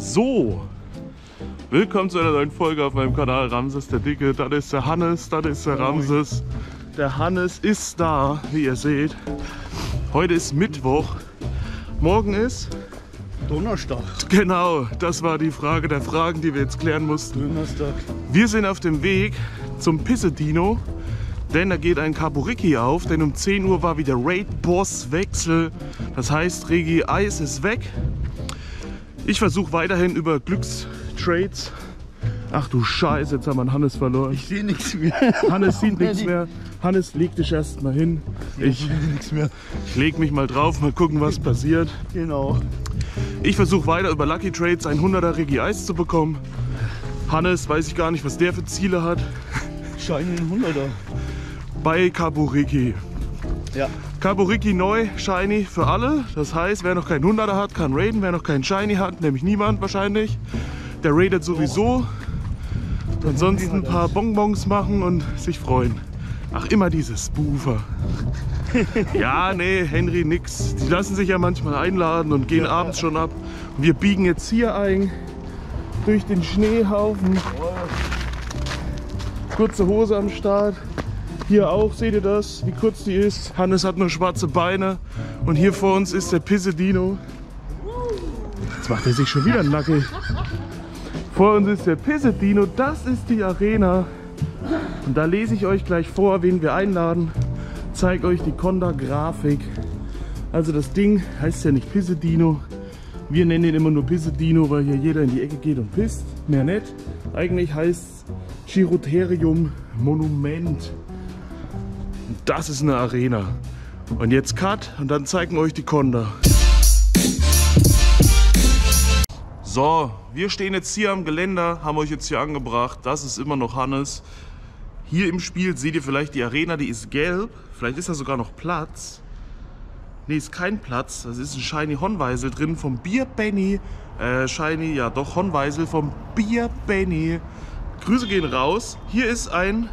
So, willkommen zu einer neuen Folge auf meinem Kanal Ramses der Dicke. Das ist der Hannes, das ist der Ramses. Der Hannes ist da, wie ihr seht. Heute ist Mittwoch. Morgen ist, Donnerstag. genau, das war die Frage der Fragen, die wir jetzt klären mussten. Donnerstag. Wir sind auf dem Weg zum Pissedino, denn da geht ein Kaburiki auf, denn um 10 Uhr war wieder Raid-Boss-Wechsel. Das heißt, Regi Eis ist weg. Ich versuche weiterhin über Glückstrades. Ach du Scheiße, jetzt haben wir einen Hannes verloren. Ich sehe nichts mehr. Hannes sieht nichts mehr. Hannes, leg dich erst mal hin. Ich, sehe nichts mehr. ich leg mich mal drauf, mal gucken, was passiert. Genau. Ich versuche weiter über Lucky Trades ein 100er Regi Eis zu bekommen. Hannes, weiß ich gar nicht, was der für Ziele hat. Scheine in 100er. Bei Kaburiki. Ja. Kaburiki neu, Shiny für alle. Das heißt, wer noch keinen 100er hat, kann raiden. Wer noch keinen Shiny hat, nämlich niemand wahrscheinlich, der raidet sowieso. Ansonsten ein paar Bonbons machen und sich freuen. Ach, immer dieses Spoofer. ja, nee, Henry, nix. Die lassen sich ja manchmal einladen und gehen abends schon ab. Und wir biegen jetzt hier ein durch den Schneehaufen. Kurze Hose am Start. Hier auch, seht ihr das, wie kurz die ist. Hannes hat nur schwarze Beine. Und hier vor uns ist der Pissedino. Jetzt macht er sich schon wieder nackig. Vor uns ist der Pissedino, das ist die Arena. Und da lese ich euch gleich vor, wen wir einladen. Zeige euch die Conda-Grafik. Also das Ding heißt ja nicht Pissedino. Wir nennen ihn immer nur Pissedino, weil hier jeder in die Ecke geht und pisst. Mehr nicht. Eigentlich heißt es Chirotherium Monument. Das ist eine Arena. Und jetzt Cut und dann zeigen wir euch die Conda. So, wir stehen jetzt hier am Geländer, haben euch jetzt hier angebracht. Das ist immer noch Hannes. Hier im Spiel seht ihr vielleicht die Arena, die ist gelb. Vielleicht ist da sogar noch Platz. Ne, ist kein Platz. Das ist ein Shiny Honweisel drin vom Bier Benny. Äh, Shiny, ja doch, Honweisel vom Bier Benny. Grüße gehen raus. Hier ist ein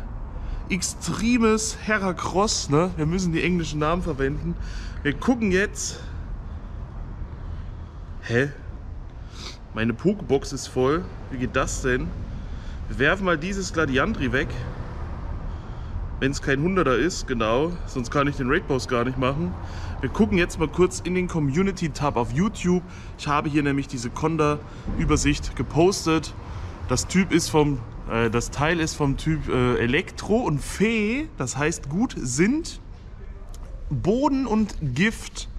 extremes Heracross, ne? Wir müssen die englischen Namen verwenden. Wir gucken jetzt. Hä? Meine Pokebox ist voll. Wie geht das denn? Wir werfen mal dieses Gladiantri weg. Wenn es kein 100er ist, genau. Sonst kann ich den Raid-Boss gar nicht machen. Wir gucken jetzt mal kurz in den Community-Tab auf YouTube. Ich habe hier nämlich diese Conda-Übersicht gepostet. Das Typ ist vom, äh, das Teil ist vom Typ äh, Elektro und Fee. Das heißt gut sind Boden und Gift.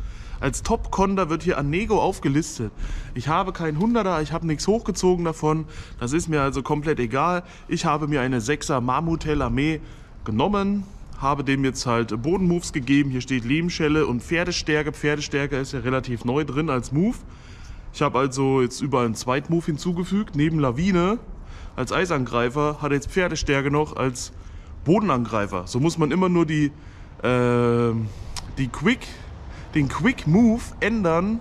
Als Top-Conda wird hier Anego aufgelistet. Ich habe keinen 100er, ich habe nichts hochgezogen davon. Das ist mir also komplett egal. Ich habe mir eine 6er Mamutel Armee genommen, habe dem jetzt halt Bodenmoves gegeben. Hier steht Lehmschelle und Pferdestärke. Pferdestärke ist ja relativ neu drin als Move. Ich habe also jetzt überall einen Zweitmove hinzugefügt. Neben Lawine als Eisangreifer hat er jetzt Pferdestärke noch als Bodenangreifer. So muss man immer nur die, äh, die Quick, den Quick Move ändern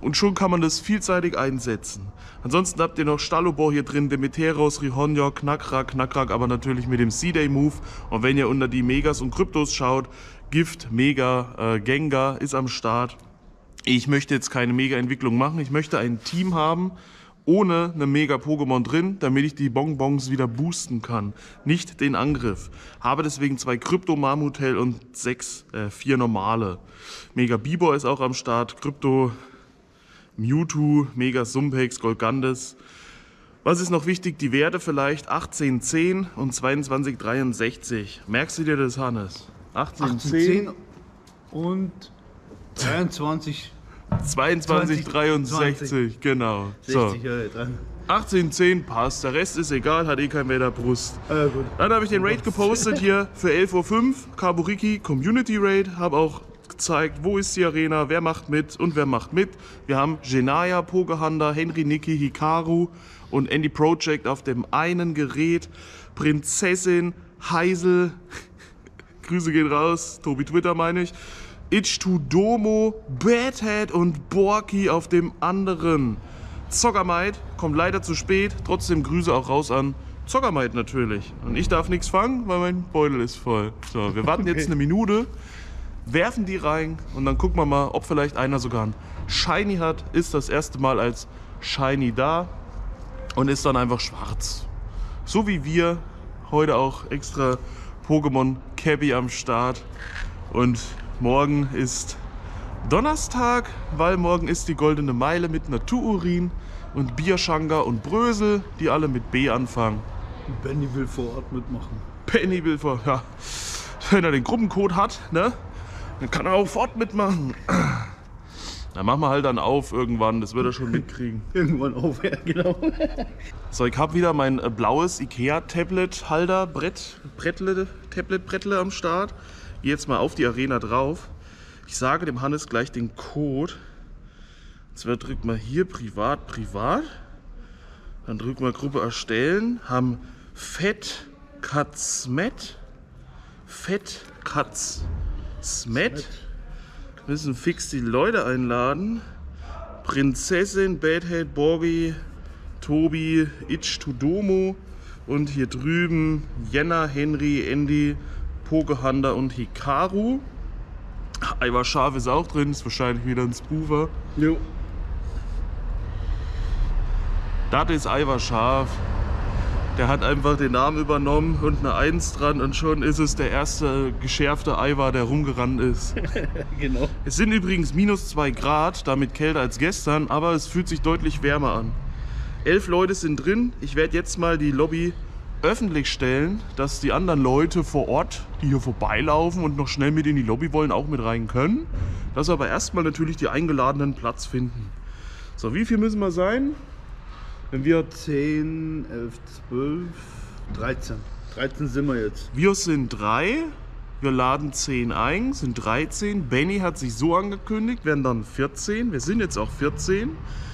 und schon kann man das vielseitig einsetzen. Ansonsten habt ihr noch Stalobor hier drin, Demeteros, Rihonja, Knackrak, Knackrak, aber natürlich mit dem C-Day-Move. Und wenn ihr unter die Megas und Kryptos schaut, Gift, Mega, äh, Gengar ist am Start. Ich möchte jetzt keine Mega-Entwicklung machen. Ich möchte ein Team haben ohne eine Mega-Pokémon drin, damit ich die Bonbons wieder boosten kann. Nicht den Angriff. Habe deswegen zwei Krypto Mamutel und sechs, äh, vier normale. Mega Bibor ist auch am Start. Krypto Mewtwo, Mega Sumpex, Golgandes. Was ist noch wichtig? Die Werte vielleicht 1810 und 2263. Merkst du dir das, Hannes? 1810, 10 und 23, 2263, genau. So. 60 Jahre dran. 1810 passt, der Rest ist egal, hat eh kein mehr der Brust. Äh, gut. Dann habe ich den Raid gepostet hier für 11.05 Uhr, Kaburiki Community Raid. Habe auch gezeigt, wo ist die Arena, wer macht mit und wer macht mit. Wir haben Genaya, Pogehanda, Henry, Niki, Hikaru und Andy Project auf dem einen Gerät. Prinzessin, Heisel, Grüße gehen raus, Tobi Twitter meine ich. Itch2 Domo, Badhead und Borki auf dem anderen. Zockermeid kommt leider zu spät, trotzdem Grüße auch raus an Zockermeid natürlich. Und ich darf nichts fangen, weil mein Beutel ist voll. So, wir warten jetzt eine Minute. werfen die rein und dann gucken wir mal, ob vielleicht einer sogar ein Shiny hat. Ist das erste Mal als Shiny da und ist dann einfach schwarz. So wie wir heute auch extra Pokémon Cabby am Start. Und morgen ist Donnerstag, weil morgen ist die goldene Meile mit Natururin und Bierschanga und Brösel, die alle mit B anfangen. Benny will vor Ort mitmachen. Penny will vor, ja, wenn er den Gruppencode hat, ne, dann kann er auch fort mitmachen. Dann machen wir halt dann auf irgendwann, das wird er schon mitkriegen. Irgendwann auf, ja, genau. So, ich habe wieder mein äh, blaues IKEA-Tablet-Halter, Brett, Brettle, Tablet, Brettle am Start. Gehe jetzt mal auf die Arena drauf. Ich sage dem Hannes gleich den Code. Und zwar drückt man hier privat, privat. Dann drücken wir Gruppe erstellen. Haben Fett Katzmet. Fett Katzmet. Müssen fix die Leute einladen. Prinzessin, Badhead, Borgi, Tobi, Itch Tudomo und hier drüben Jenna, Henry, Andy, Pokehanda und Hikaru. Ivar Scharf ist auch drin, ist wahrscheinlich wieder ein Spoofer. Jo. Das ist Ivar Scharf. Der hat einfach den Namen übernommen und eine Eins dran und schon ist es der erste geschärfte Ivar, der rumgerannt ist. Genau. Es sind übrigens minus 2 Grad, damit kälter als gestern, aber es fühlt sich deutlich wärmer an. Elf Leute sind drin. Ich werde jetzt mal die Lobby öffentlich stellen, dass die anderen Leute vor Ort, die hier vorbeilaufen und noch schnell mit in die Lobby wollen, auch mit rein können. Dass aber erstmal natürlich die Eingeladenen Platz finden. So, wie viel müssen wir sein? Wenn wir 10, 11, 12, 13. 13 sind wir jetzt. Wir sind drei. Wir laden 10 ein, sind 13. Benny hat sich so angekündigt, werden dann 14. Wir sind jetzt auch 14.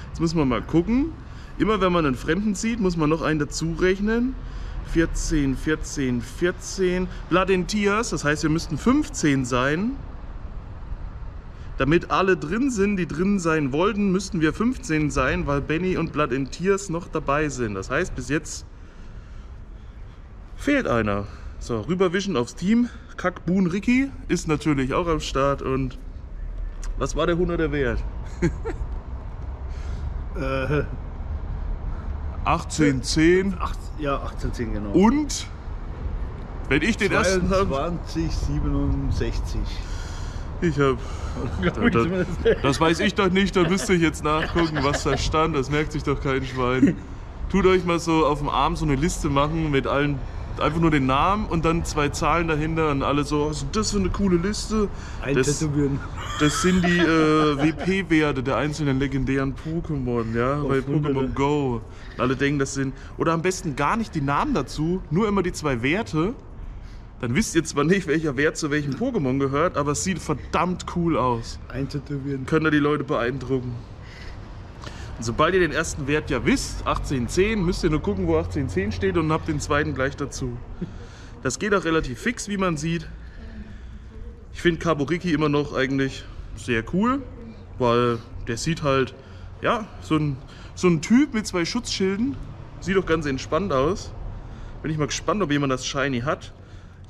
Jetzt müssen wir mal gucken. Immer wenn man einen Fremden sieht, muss man noch einen dazu rechnen. 14, 14, 14. Blood in Tears, das heißt, wir müssten 15 sein. Damit alle drin sind, die drin sein wollten, müssten wir 15 sein, weil Benny und Blood in Tears noch dabei sind. Das heißt, bis jetzt fehlt einer. So, rüberwischen aufs Team. Kackbuhn Ricky ist natürlich auch am Start und was war der 100er Wert? Äh, 18, 10 acht, ja, 18, 10 genau. und wenn ich den ersten habe, 20, 67. ich habe das, das weiß ich doch nicht, da müsste ich jetzt nachgucken, was da stand, das merkt sich doch kein Schwein. Tut euch mal so auf dem Arm so eine Liste machen mit allen, einfach nur den Namen und dann zwei Zahlen dahinter und alle so, was ist das für eine coole Liste? Das, Eintätowieren. das sind die äh, WP-Werte der einzelnen legendären Pokémon, ja, bei Hunderte. Pokémon Go. Und alle denken, das sind, oder am besten gar nicht die Namen dazu, nur immer die zwei Werte. Dann wisst ihr zwar nicht, welcher Wert zu welchem Pokémon gehört, aber es sieht verdammt cool aus. Eintätowieren. Könnt ihr die Leute beeindrucken. Sobald ihr den ersten Wert ja wisst, 1810, müsst ihr nur gucken, wo 1810 steht und habt den zweiten gleich dazu. Das geht auch relativ fix, wie man sieht. Ich finde Kaburiki immer noch eigentlich sehr cool, weil der sieht halt, ja, so ein, so ein Typ mit zwei Schutzschilden. Sieht doch ganz entspannt aus. Bin ich mal gespannt, ob jemand das Shiny hat.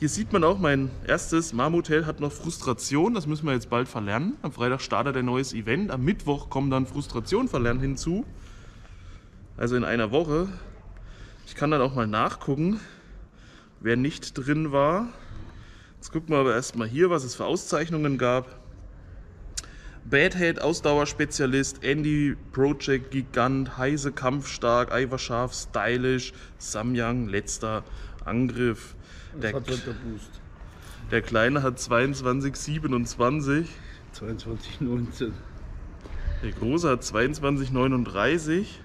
Hier sieht man auch, mein erstes Marmotel hat noch Frustration. Das müssen wir jetzt bald verlernen. Am Freitag startet ein neues Event. Am Mittwoch kommen dann Frustration verlernen hinzu. Also in einer Woche. Ich kann dann auch mal nachgucken, wer nicht drin war. Jetzt gucken wir aber erstmal hier, was es für Auszeichnungen gab. Badhead, Ausdauerspezialist, Andy, Project, Gigant, Heise, Kampfstark, Ivar Scharf, Stylish, Samyang, letzter Angriff. Der, der der Kleine hat 22, 27. 22, 19. Der Große hat 22, 39.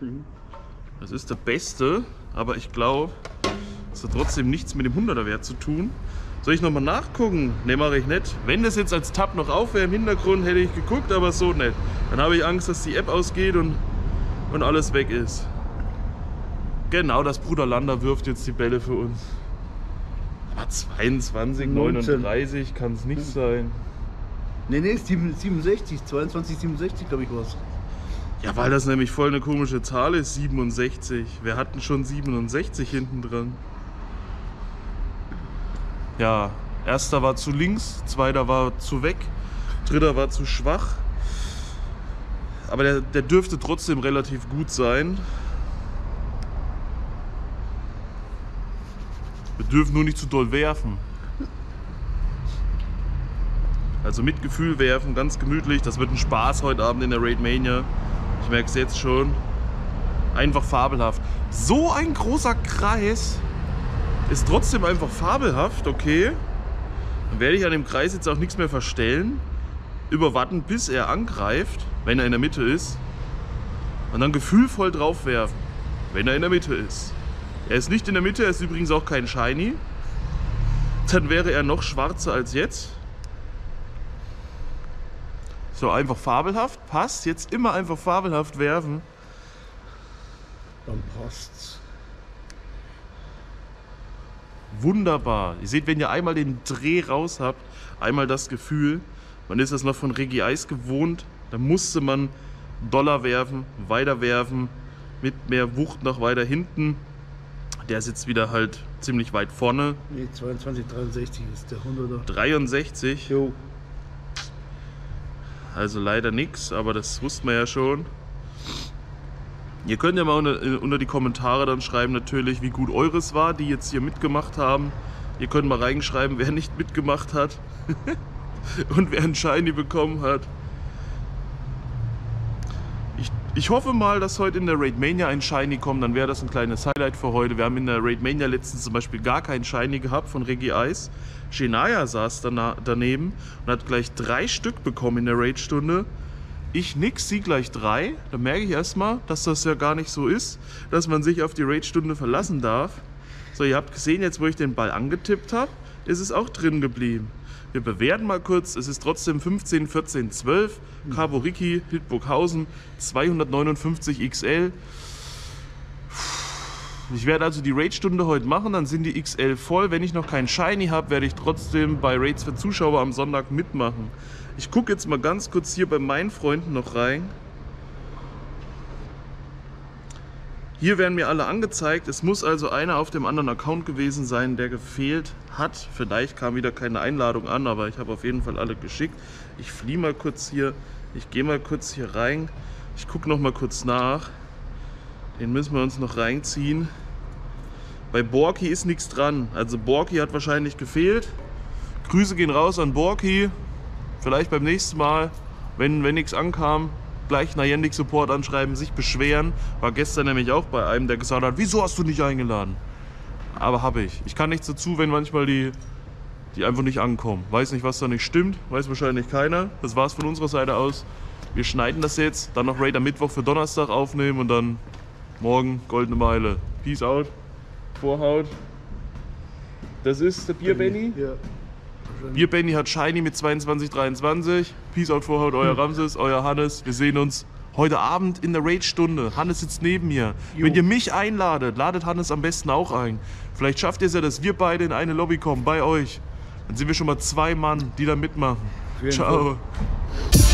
Das ist der Beste, aber ich glaube, es hat trotzdem nichts mit dem 100er Wert zu tun. Soll ich nochmal nachgucken? Ne, mache ich nicht. Wenn das jetzt als Tab noch auf wäre im Hintergrund, hätte ich geguckt, aber so nicht. Dann habe ich Angst, dass die App ausgeht und, und alles weg ist. Genau, das Bruder Lander wirft jetzt die Bälle für uns. Aber 22, 19. 39 kann es nicht sein. Ne, ne, 67, 22, 67 glaube ich war's. Ja, weil das nämlich voll eine komische Zahl ist, 67. Wir hatten schon 67 hinten dran. Ja, Erster war zu links, zweiter war zu weg, dritter war zu schwach. Aber der, der dürfte trotzdem relativ gut sein. Wir dürfen nur nicht zu doll werfen. Also mit Gefühl werfen, ganz gemütlich. Das wird ein Spaß heute Abend in der Raid Mania. Ich merke es jetzt schon. Einfach fabelhaft. So ein großer Kreis ist trotzdem einfach fabelhaft, okay. Dann werde ich an dem Kreis jetzt auch nichts mehr verstellen. Überwarten, bis er angreift, wenn er in der Mitte ist. Und dann gefühlvoll drauf werfen, wenn er in der Mitte ist. Er ist nicht in der Mitte, er ist übrigens auch kein Shiny. Dann wäre er noch schwarzer als jetzt. So, einfach fabelhaft. Passt. Jetzt immer einfach fabelhaft werfen. Dann passt's. Wunderbar. Ihr seht, wenn ihr einmal den Dreh raus habt, einmal das Gefühl, man ist das noch von Regie Eis gewohnt, da musste man Dollar werfen, weiter werfen, mit mehr Wucht noch weiter hinten. Der sitzt wieder halt ziemlich weit vorne. Nee, 22, 63 ist der 100er. 63, Jo. also leider nix, aber das wussten wir ja schon. Ihr könnt ja mal unter, unter die Kommentare dann schreiben natürlich, wie gut eures war, die jetzt hier mitgemacht haben. Ihr könnt mal reinschreiben, wer nicht mitgemacht hat und wer einen Shiny bekommen hat. Ich, ich hoffe mal, dass heute in der Raid Mania ein Shiny kommt, dann wäre das ein kleines Highlight für heute. Wir haben in der Raid Mania letztens zum Beispiel gar keinen Shiny gehabt von Regie Eis. Shenaya saß daneben und hat gleich drei Stück bekommen in der Raid-Stunde. Ich nix, sie gleich drei. Da merke ich erstmal, dass das ja gar nicht so ist, dass man sich auf die Raid-Stunde verlassen darf. So, ihr habt gesehen, jetzt wo ich den Ball angetippt habe, ist es auch drin geblieben. Wir bewerten mal kurz, es ist trotzdem 15, 14, 12. Carboriki, Hildburghausen, 259 XL. Ich werde also die Raid-Stunde heute machen, dann sind die XL voll. Wenn ich noch keinen Shiny habe, werde ich trotzdem bei Raids für Zuschauer am Sonntag mitmachen. Ich gucke jetzt mal ganz kurz hier bei meinen Freunden noch rein. Hier werden mir alle angezeigt. Es muss also einer auf dem anderen Account gewesen sein, der gefehlt hat. Vielleicht kam wieder keine Einladung an, aber ich habe auf jeden Fall alle geschickt. Ich fliehe mal kurz hier. Ich gehe mal kurz hier rein. Ich gucke noch mal kurz nach. Den müssen wir uns noch reinziehen. Bei Borki ist nichts dran. Also Borki hat wahrscheinlich gefehlt. Grüße gehen raus an Borki. Vielleicht beim nächsten Mal, wenn, wenn nichts ankam, gleich Niantic Support anschreiben, sich beschweren. War gestern nämlich auch bei einem, der gesagt hat, wieso hast du nicht eingeladen? Aber habe ich. Ich kann nichts dazu, wenn manchmal die, die einfach nicht ankommen. Weiß nicht, was da nicht stimmt. Weiß wahrscheinlich keiner. Das war's von unserer Seite aus. Wir schneiden das jetzt, dann noch Raid am Mittwoch für Donnerstag aufnehmen und dann morgen Goldene Meile. Peace out. Vorhaut. Das ist der Bier Benny. Ja. Bier Benny hat Shiny mit 2223. Peace out Vorhaut, euer Ramses, euer Hannes. Wir sehen uns heute Abend in der Raid-Stunde. Hannes sitzt neben mir. Jo. Wenn ihr mich einladet, ladet Hannes am besten auch ein. Vielleicht schafft ihr es ja, dass wir beide in eine Lobby kommen, bei euch. Dann sind wir schon mal zwei Mann, die da mitmachen. Ciao. Fall.